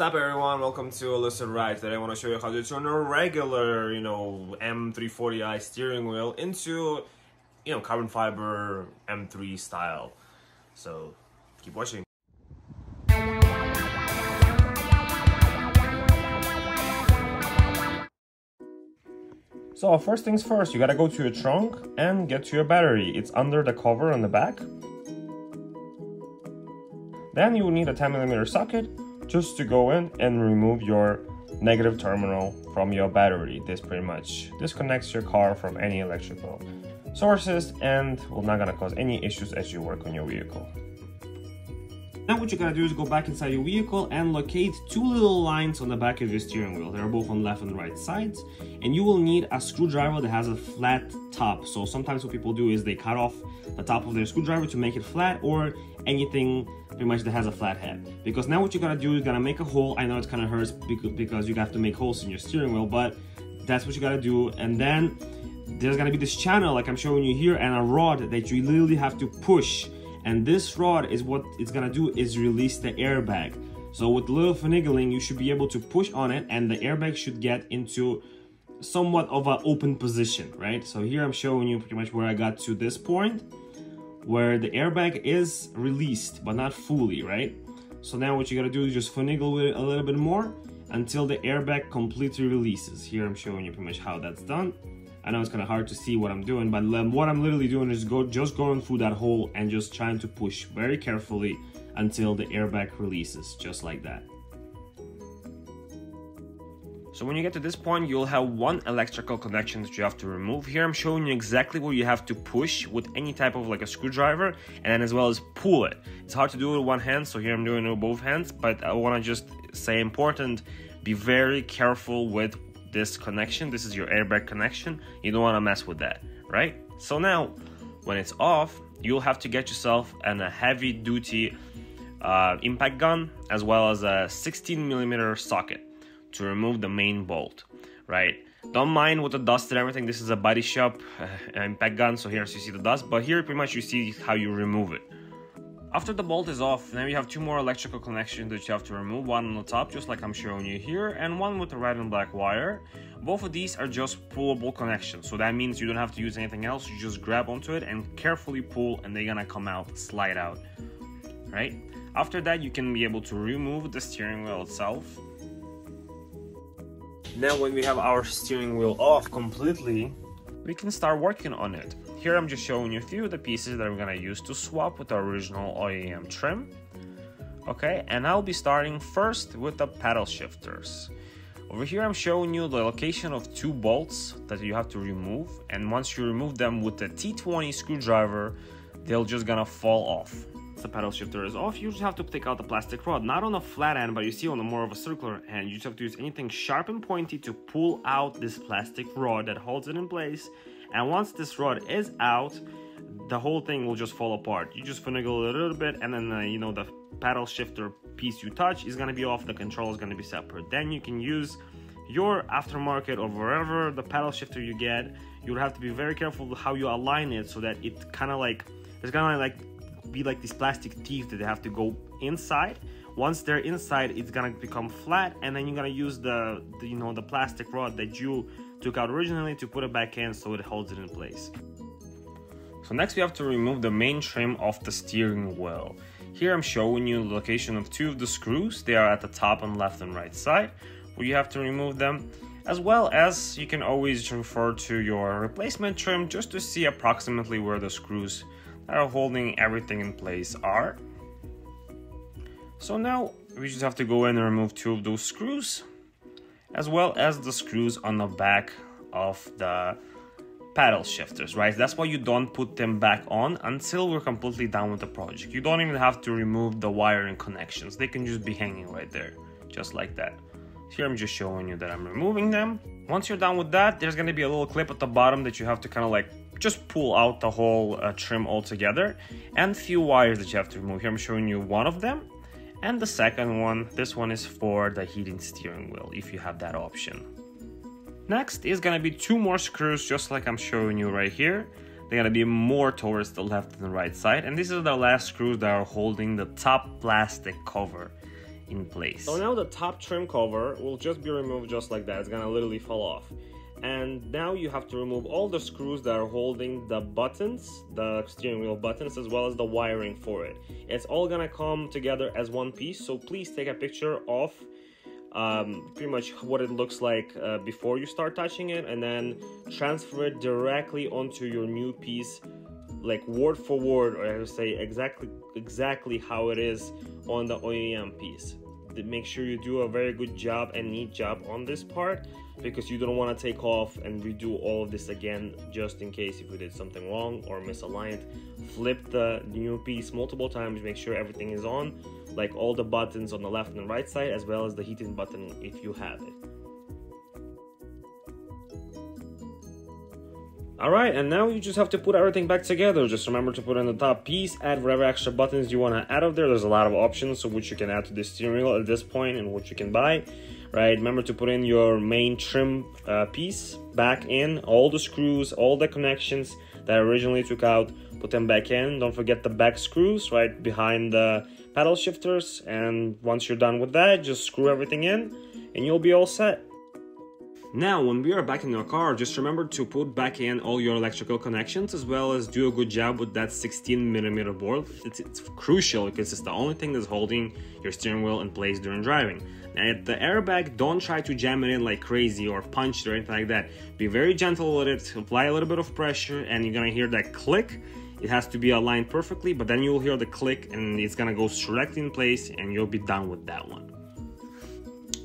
Up everyone, welcome to Elusive Rides. Today I want to show you how to turn a regular, you know, M340i steering wheel into, you know, carbon fiber M3 style. So, keep watching. So first things first, you gotta go to your trunk and get to your battery. It's under the cover on the back. Then you will need a 10mm socket just to go in and remove your negative terminal from your battery. This pretty much disconnects your car from any electrical sources and will not gonna cause any issues as you work on your vehicle. Now what you gotta do is go back inside your vehicle and locate two little lines on the back of your steering wheel. They're both on left and right sides. And you will need a screwdriver that has a flat top. So sometimes what people do is they cut off the top of their screwdriver to make it flat or anything pretty much that has a flat head. Because now what you gotta do is gotta make a hole. I know it kind of hurts because you have to make holes in your steering wheel, but that's what you gotta do. And then there's gonna be this channel like I'm showing you here and a rod that you literally have to push and this rod is what it's gonna do is release the airbag. So with a little finagling, you should be able to push on it and the airbag should get into somewhat of an open position, right? So here I'm showing you pretty much where I got to this point where the airbag is released, but not fully, right? So now what you gotta do is just finagle with it a little bit more until the airbag completely releases. Here I'm showing you pretty much how that's done. I know it's kind of hard to see what I'm doing, but what I'm literally doing is go just going through that hole and just trying to push very carefully until the airbag releases, just like that. So when you get to this point, you'll have one electrical connection that you have to remove. Here I'm showing you exactly where you have to push with any type of like a screwdriver and as well as pull it. It's hard to do it with one hand, so here I'm doing it with both hands, but I want to just say important, be very careful with this connection. This is your airbag connection. You don't want to mess with that, right? So now, when it's off, you'll have to get yourself an, a heavy duty uh, impact gun as well as a 16 millimeter socket to remove the main bolt, right? Don't mind with the dust and everything. This is a body shop uh, impact gun, so here you see the dust, but here pretty much you see how you remove it. After the bolt is off, now you have two more electrical connections that you have to remove, one on the top, just like I'm showing you here, and one with the red and black wire. Both of these are just pullable connections, so that means you don't have to use anything else, you just grab onto it and carefully pull and they're gonna come out, slide out, right? After that, you can be able to remove the steering wheel itself. Now when we have our steering wheel off completely, we can start working on it. Here I'm just showing you a few of the pieces that I'm gonna use to swap with the original OEM trim. Okay, and I'll be starting first with the paddle shifters. Over here I'm showing you the location of two bolts that you have to remove and once you remove them with the T20 screwdriver, they'll just gonna fall off. The paddle shifter is off, you just have to take out the plastic rod, not on a flat end, but you see on a more of a circular end. You just have to use anything sharp and pointy to pull out this plastic rod that holds it in place and once this rod is out, the whole thing will just fall apart. You just finagle a little bit and then, uh, you know, the paddle shifter piece you touch is gonna be off, the control is gonna be separate. Then you can use your aftermarket or wherever the paddle shifter you get, you'll have to be very careful how you align it so that it kind of like, it's gonna like be like these plastic teeth that they have to go inside. Once they're inside, it's gonna become flat and then you're gonna use the, the you know, the plastic rod that you took out originally to put it back in so it holds it in place. So next we have to remove the main trim of the steering wheel. Here I'm showing you the location of two of the screws. They are at the top and left and right side where you have to remove them as well as you can always refer to your replacement trim just to see approximately where the screws that are holding everything in place are. So now we just have to go in and remove two of those screws as well as the screws on the back of the paddle shifters, right? That's why you don't put them back on until we're completely done with the project. You don't even have to remove the wiring connections. They can just be hanging right there, just like that. Here I'm just showing you that I'm removing them. Once you're done with that, there's gonna be a little clip at the bottom that you have to kind of like just pull out the whole uh, trim altogether and few wires that you have to remove. Here I'm showing you one of them and the second one, this one is for the heating steering wheel, if you have that option. Next is gonna be two more screws, just like I'm showing you right here. They're gonna be more towards the left and the right side. And these are the last screws that are holding the top plastic cover in place. So now the top trim cover will just be removed just like that. It's gonna literally fall off. And now you have to remove all the screws that are holding the buttons, the steering wheel buttons, as well as the wiring for it. It's all gonna come together as one piece, so please take a picture of um, pretty much what it looks like uh, before you start touching it and then transfer it directly onto your new piece like word for word or I would say exactly exactly how it is on the OEM piece make sure you do a very good job and neat job on this part because you don't want to take off and redo all of this again just in case if you did something wrong or misaligned. Flip the new piece multiple times make sure everything is on like all the buttons on the left and right side as well as the heating button if you have it Alright, and now you just have to put everything back together. Just remember to put in the top piece, add whatever extra buttons you want to add up there. There's a lot of options of which you can add to the steering wheel at this point and what you can buy. Right, remember to put in your main trim uh, piece back in, all the screws, all the connections that I originally took out, put them back in. Don't forget the back screws right behind the paddle shifters. And once you're done with that, just screw everything in and you'll be all set. Now, when we are back in your car, just remember to put back in all your electrical connections as well as do a good job with that 16 millimeter board. It's, it's crucial because it's the only thing that's holding your steering wheel in place during driving. Now, the airbag, don't try to jam it in like crazy or punch it or anything like that. Be very gentle with it, apply a little bit of pressure, and you're gonna hear that click. It has to be aligned perfectly, but then you'll hear the click and it's gonna go directly in place and you'll be done with that one.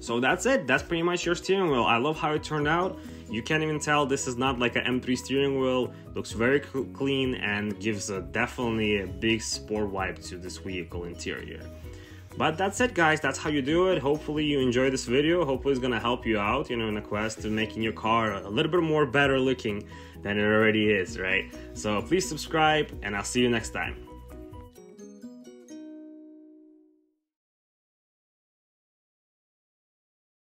So that's it. That's pretty much your steering wheel. I love how it turned out. You can't even tell this is not like an M3 steering wheel. Looks very clean and gives a definitely a big sport vibe to this vehicle interior. But that's it guys, that's how you do it. Hopefully you enjoy this video. Hopefully it's gonna help you out, you know, in the quest to making your car a little bit more better looking than it already is, right? So please subscribe and I'll see you next time.